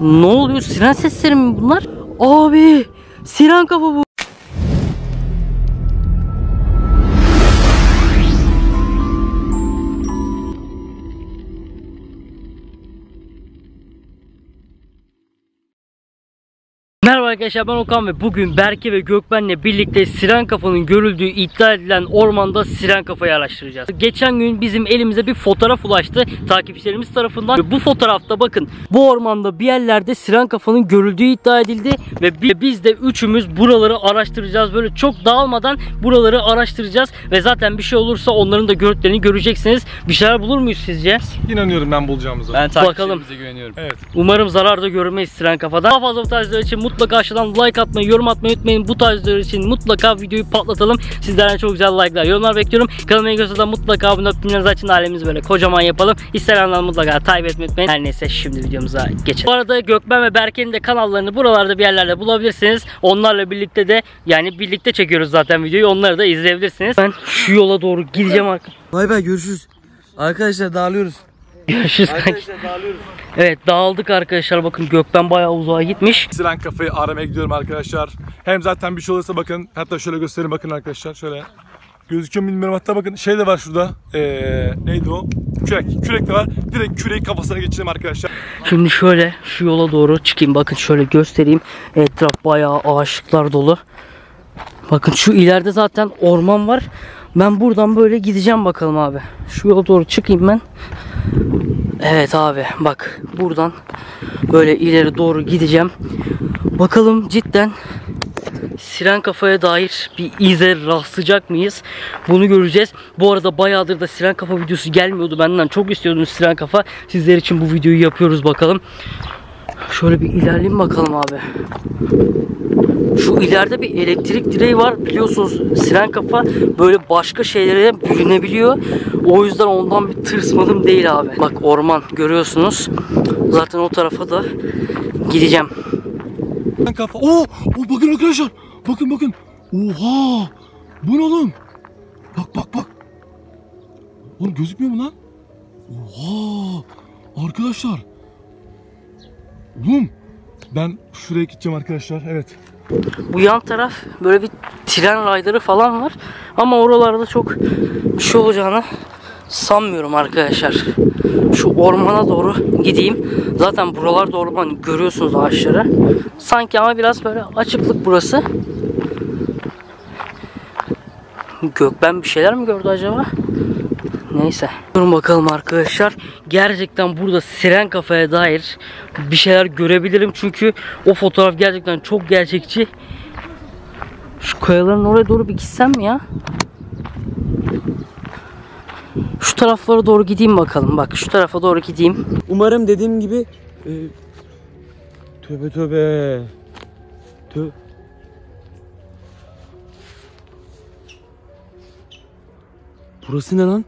Ne oluyor? Siren sesleri mi bunlar? Abi siren kafa bu. Merhaba arkadaşlar ben Okan ve bugün Berke ve Gökben'le birlikte Siren Kafa'nın görüldüğü iddia edilen ormanda Siren Kafa'yı araştıracağız. Geçen gün bizim elimize bir fotoğraf ulaştı takipçilerimiz tarafından. Ve bu fotoğrafta bakın bu ormanda bir yerlerde Siren Kafa'nın görüldüğü iddia edildi. Ve bi- biz de üçümüz buraları araştıracağız. Böyle çok dağılmadan buraları araştıracağız. Ve zaten bir şey olursa onların da görüntülerini göreceksiniz. Bir şeyler bulur muyuz sizce? İnanıyorum ben bulacağımıza. Ben Bakalım. takipçilerimize güveniyorum. Evet. Umarım zarar da görmeyiz Siren Kafa'dan. Daha fazla bu tarz için mutlaka aşağıdan like atmayı, yorum atmayı unutmayın. Bu tarz için mutlaka videoyu patlatalım. Sizlerden çok güzel like'lar, yorumlar bekliyorum. Kanalıma ilgili mutlaka abone olup bildirimlerinizi açın. Ailemizi böyle kocaman yapalım. Instagram'dan mutlaka takip etmeyi unutmayın. Her neyse şimdi videomuza geçelim. Bu arada Gökben ve Berke'nin de kanallarını buralarda bir yerlerde bulabilirsiniz. Onlarla birlikte de yani birlikte çekiyoruz zaten videoyu. Onları da izleyebilirsiniz. Ben şu yola doğru gideceğim. Bay bay görüşürüz. Arkadaşlar dağılıyoruz. Görüşürüz kanki. Evet dağıldık arkadaşlar. Bakın Gökben bayağı uzağa gitmiş. Siren kafayı aramaya gidiyorum arkadaşlar. Hem zaten bir şey olursa bakın. Hatta şöyle göstereyim bakın arkadaşlar. Şöyle. Gözüküyor bilmiyorum. Hatta bakın şey de var şurada. Ee, neydi o? Kürek. Kürek de var. Direkt küreği kafasına geçireyim arkadaşlar. Şimdi şöyle şu yola doğru çıkayım. Bakın şöyle göstereyim. Etraf bayağı ağaçlıklar dolu. Bakın şu ileride zaten orman var. Ben buradan böyle gideceğim bakalım abi. Şu yola doğru çıkayım ben. Evet abi bak buradan böyle ileri doğru gideceğim. Bakalım cidden Siren kafaya dair bir ize rastlayacak mıyız? Bunu göreceğiz. Bu arada bayağıdır da Siren kafa videosu gelmiyordu. Benden çok istiyordunuz Siren kafa. Sizler için bu videoyu yapıyoruz bakalım. Şöyle bir ilerleyelim bakalım abi. Şu ileride bir elektrik direği var. Biliyorsunuz siren kafa böyle başka şeylere bürünebiliyor. O yüzden ondan bir tırsmadım değil abi. Bak orman görüyorsunuz. Zaten o tarafa da gideceğim. Siren kafa. Oo, oo bakın arkadaşlar. Bakın bakın. Oha. Bu ne oğlum? Bak bak bak. Oğlum gözükmüyor mu lan? Oha. Arkadaşlar. Oğlum. Ben şuraya gideceğim arkadaşlar. Evet. Bu yan taraf böyle bir tren rayları falan var. Ama oralarda çok bir şey olacağını sanmıyorum arkadaşlar. Şu ormana doğru gideyim. Zaten buralarda orman görüyorsunuz ağaçları. Sanki ama biraz böyle açıklık burası. Gökben bir şeyler mi gördü acaba? Neyse. Durun bakalım arkadaşlar. Gerçekten burada siren kafaya dair bir şeyler görebilirim. Çünkü o fotoğraf gerçekten çok gerçekçi. Şu kayaların oraya doğru bir gitsem mi ya? Şu taraflara doğru gideyim bakalım. Bak şu tarafa doğru gideyim. Umarım dediğim gibi e, tövbe tövbe. Tö Burası ne lan?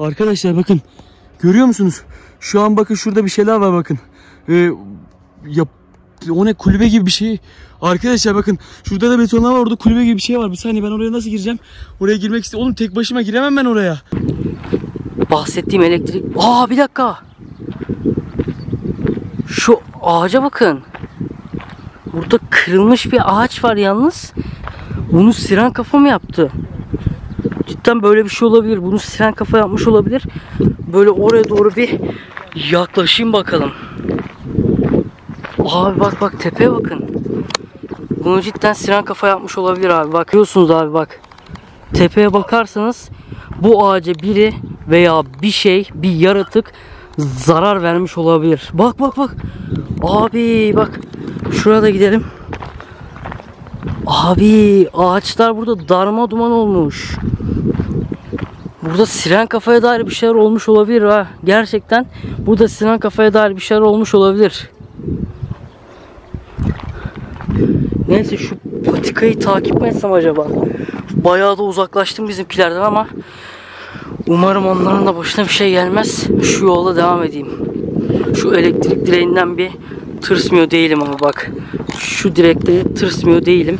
Arkadaşlar bakın. Görüyor musunuz? Şu an bakın şurada bir şeyler var bakın. Ee, yap o ne kulübe gibi bir şey. Arkadaşlar bakın şurada da betonlar var orada kulübe gibi bir şey var. Bir saniye ben oraya nasıl gireceğim? Oraya girmek istiyorum. Oğlum tek başıma giremem ben oraya. Bahsettiğim elektrik... Aa bir dakika. Şu ağaca bakın. Burada kırılmış bir ağaç var yalnız. Bunu siren kafa mı yaptı? Cidden böyle bir şey olabilir. Bunu siren kafa yapmış olabilir. Böyle oraya doğru bir yaklaşayım bakalım. Abi bak bak tepeye bakın. Bunu cidden siren kafa yapmış olabilir abi. Bak görüyorsunuz abi bak. Tepeye bakarsanız bu ağaca biri veya bir şey, bir yaratık zarar vermiş olabilir. Bak bak bak. Abi bak. Şurada gidelim. Abi ağaçlar burada darma duman olmuş. Burada siren kafaya dair bir şeyler olmuş olabilir ha. Gerçekten burada siren kafaya dair bir şeyler olmuş olabilir. Neyse şu patikayı takip mi etsem acaba? Bayağı da uzaklaştım bizimkilerden ama umarım onların da başına bir şey gelmez. Şu yola devam edeyim. Şu elektrik direğinden bir tırsmıyor değilim ama bak. Şu direkte tırsmıyor değilim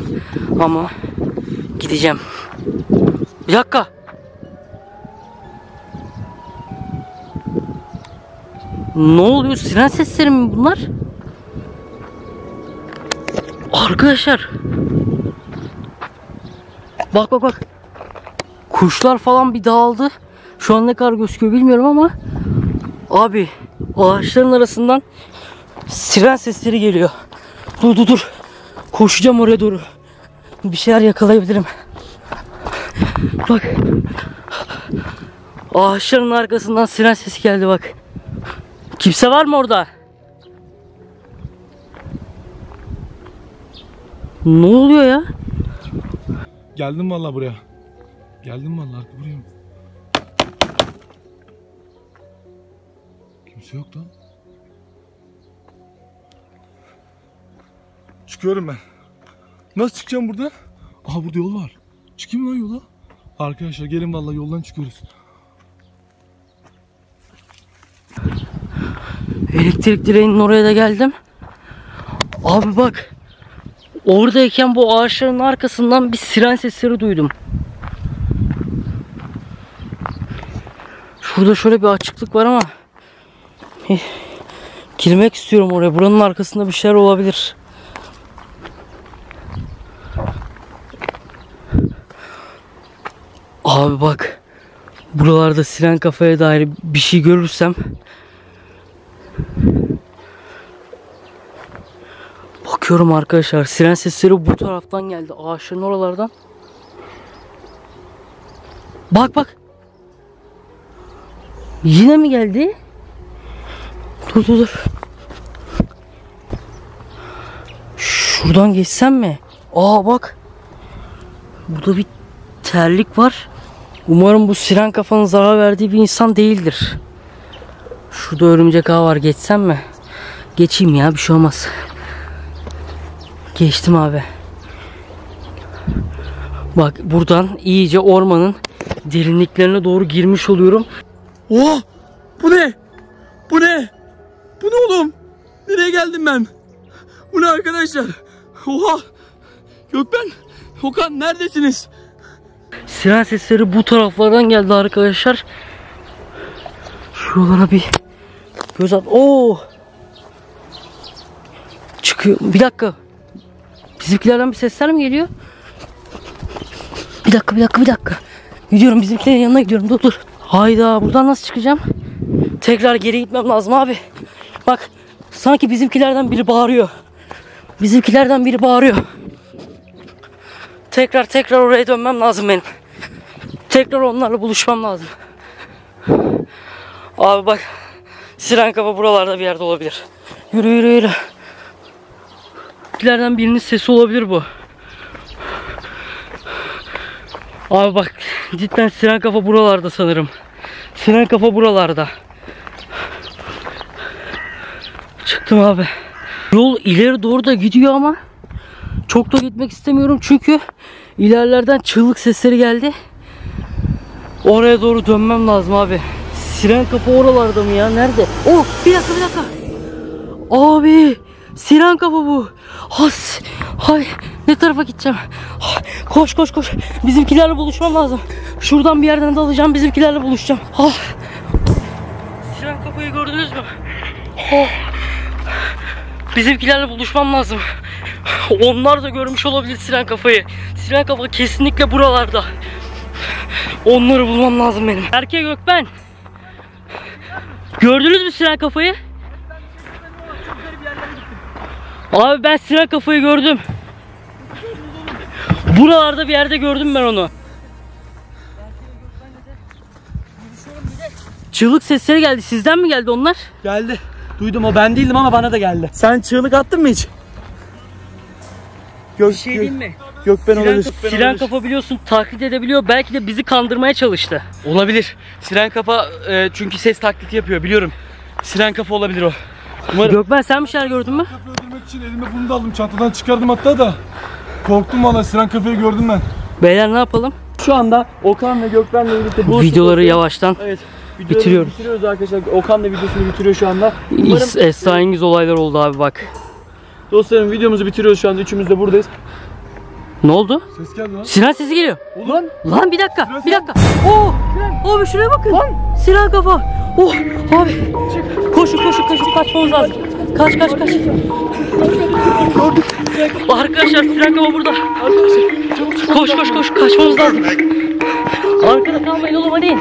ama gideceğim. Bir dakika. Ne oluyor? Siren sesleri mi bunlar? Arkadaşlar. Bak bak bak. Kuşlar falan bir dağıldı. Şu an ne kadar gözüküyor bilmiyorum ama abi ağaçların arasından siren sesleri geliyor. Dur dur dur. Koşacağım oraya doğru. Bir şeyler yakalayabilirim. Bak. Ağaçların arkasından siren sesi geldi bak. Kimse var mı orada? Ne oluyor ya? Geldim vallahi buraya. Geldim vallahi buraya. Kimse yok lan. Çıkıyorum ben. Nasıl çıkacağım buradan? Aha burada yol var. Çıkayım lan yola. Arkadaşlar gelin vallahi yoldan çıkıyoruz. Elektrik direğinin oraya da geldim. Abi bak. Oradayken bu ağaçların arkasından bir siren sesleri duydum. Şurada şöyle bir açıklık var ama eh, girmek istiyorum oraya. Buranın arkasında bir şeyler olabilir. Abi bak. Buralarda siren kafaya dair bir şey görürsem Bakıyorum arkadaşlar siren sesleri bu taraftan geldi ağaçların oralardan. Bak bak. Yine mi geldi? Dur dur dur. Şuradan geçsem mi? Aa bak. Burada bir terlik var. Umarım bu siren kafanın zarar verdiği bir insan değildir. Şurada örümcek ağ var geçsem mi? Geçeyim ya bir şey olmaz. Geçtim abi. Bak buradan iyice ormanın derinliklerine doğru girmiş oluyorum. Oha! Bu ne? Bu ne? Bu ne oğlum? Nereye geldim ben? Bu ne arkadaşlar? Oha! Gökben, Okan neredesiniz? Siren sesleri bu taraflardan geldi arkadaşlar. Şuralara bir göz at. Oo! Çıkıyor. Bir dakika. Bizimkilerden bir sesler mi geliyor? Bir dakika, bir dakika, bir dakika. Gidiyorum bizimkilerin yanına gidiyorum. Dur dur. Hayda buradan nasıl çıkacağım? Tekrar geri gitmem lazım abi. Bak sanki bizimkilerden biri bağırıyor. Bizimkilerden biri bağırıyor. Tekrar tekrar oraya dönmem lazım benim. Tekrar onlarla buluşmam lazım. Abi bak. Siren kafa buralarda bir yerde olabilir. Yürü yürü yürü. Bizimkilerden birinin sesi olabilir bu. Abi bak cidden siren kafa buralarda sanırım. Siren kafa buralarda. Çıktım abi. Yol ileri doğru da gidiyor ama çok da gitmek istemiyorum çünkü ilerlerden çığlık sesleri geldi. Oraya doğru dönmem lazım abi. Siren kafa oralarda mı ya? Nerede? Oh bir dakika bir dakika. Abi siren kafa bu. Has. Hay ne tarafa gideceğim? Koş koş koş. Bizimkilerle buluşmam lazım. Şuradan bir yerden de alacağım. Bizimkilerle buluşacağım. Ah. Siren kafayı gördünüz mü? Oh. Bizimkilerle buluşmam lazım. Onlar da görmüş olabilir siren kafayı. Siren kafa kesinlikle buralarda. Onları bulmam lazım benim. Erkek Gökben. Gördünüz mü siren kafayı? Abi ben siren kafayı gördüm. Buralarda bir yerde gördüm ben onu. Çığlık sesleri geldi. Sizden mi geldi onlar? Geldi. Duydum o ben değildim ama bana da geldi. Sen çığlık attın mı hiç? Gök, şey diyeyim mi? Gökben Siren, olabilir. kafa, siren kafa biliyorsun taklit edebiliyor. Belki de bizi kandırmaya çalıştı. Olabilir. Siren kafa e, çünkü ses taklidi yapıyor biliyorum. Siren kafa olabilir o. Umarım Gökben sen bir şeyler gördün mü? Kafayı öldürmek için elime bunu da aldım. Çantadan çıkardım hatta da. Korktum vallahi siren kafayı gördüm ben. Beyler ne yapalım? şu anda Okan ve Gökben'le birlikte buluştuk. Videoları yavaştan Evet. videoları bitiriyoruz. Bitiriyoruz arkadaşlar. Okan da videosunu bitiriyor şu anda. Umarım İs- esrarengiz olaylar oldu abi bak. dostlarım videomuzu bitiriyoruz şu anda. Üçümüz de buradayız. Ne oldu? Ses geldi lan. Siren sesi geliyor. Lan Lan bir dakika, Siren bir dakika. Oo! Abi şuraya bakın. Siren kafa. Oh abi. Koşun koşun koşun kaçmamız lazım. Kaç kaç kaç. Gördük. Arkadaşlar fren kama burada. Koş koş koş kaçmamız lazım. Arkada kalmayın oğlum hadi.